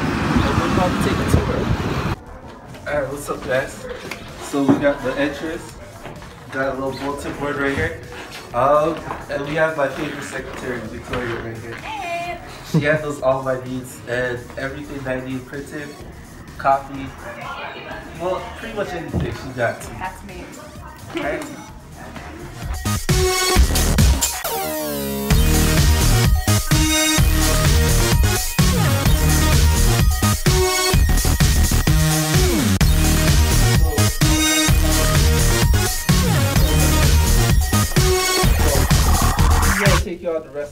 and we're about to take a tour. Alright, what's up guys? So we got the entrance, got a little bulletin board right here. Um, and we have my favorite secretary, Victoria, right here. Hey. She handles all my needs and everything I need printed, coffee, well, pretty much anything she got. That's me.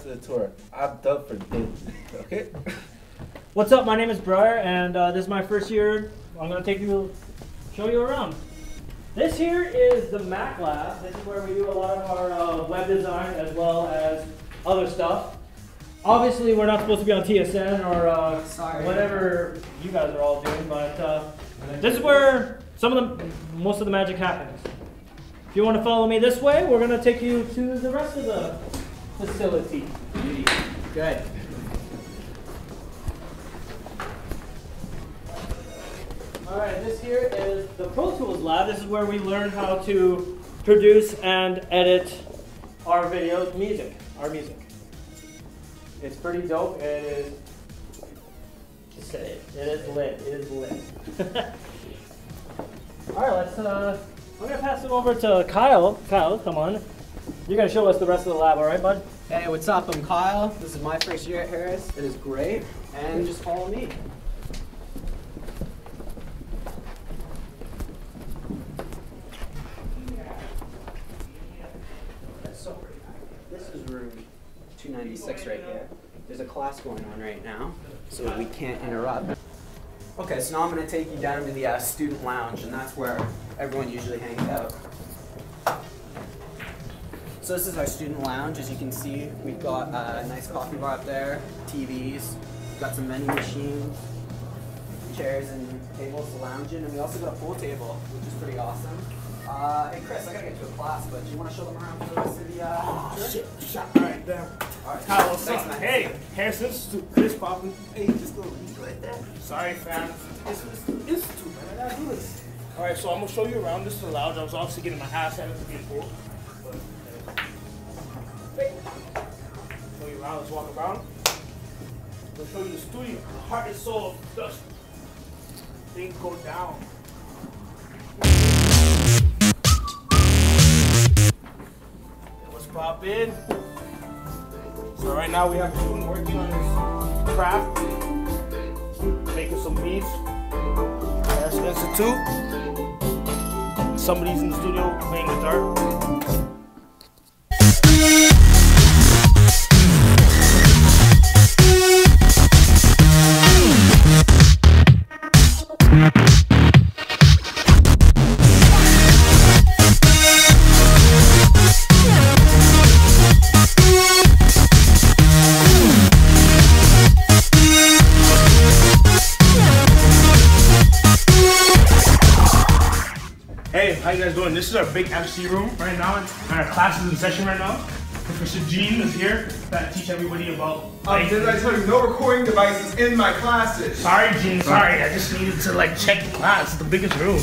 You the rest of the tour. I'm done for the. Okay? What's up? My name is Bryer, and uh, this is my first year. I'm gonna take you, show you around. This here is the Mac Lab. This is where we do a lot of our uh, web design as well as other stuff. Obviously, we're not supposed to be on TSN or uh, Sorry. whatever you guys are all doing, but uh, this is where some of the most of the magic happens. If you want to follow me this way, we're gonna take you to the rest of the facility. Good. All right, this here is the Pro Tools lab. This is where we learn how to produce and edit our videos, music, our music. It's pretty dope. It is. Just say it. It is lit. It is lit. All right, let's. Uh, I'm gonna pass it over to Kyle. Kyle, come on. You're gonna show us the rest of the lab, all right, bud? Hey, what's up? I'm Kyle. This is my first year at Harris. It is great. And just follow me. So, this is room 296 right here. There's a class going on right now, so we can't interrupt. Okay, so now I'm going to take you down to the uh, student lounge, and that's where everyone usually hangs out. So this is our student lounge. As you can see, we've got uh, a nice coffee bar up there, TVs, we've got some vending machines, chairs and tables to lounge in, and we also got a pool table, which is pretty awesome. Uh, hey Chris, I gotta get to a class, but do you want to show them around for the rest of the uh, tour? Shot right down. All right. Kyle, what's Thanks, up? man. Hey, Harris Institute, Chris popping. Hey, just go eat like that. Sorry, fam. It's it's Institute, man. I gotta do this. All right, so I'm gonna show you around. This is the lounge. I was obviously getting my ass handed to be in pool. But, wait. Show you around. Let's walk around. We'll show you the studio, the heart and soul of dust. Things go down. What's poppin'? So right now we have student working on his craft, making some beats. Harris Institute. Somebody's in the studio playing guitar. Hey, how you guys doing? This is our big MC room right now, and our class is in session right now. Professor Gene is here to teach everybody about. Um, did I tell you no recording devices in my classes? Sorry, Gene. Sorry, I just needed to like check the class. It's the biggest room.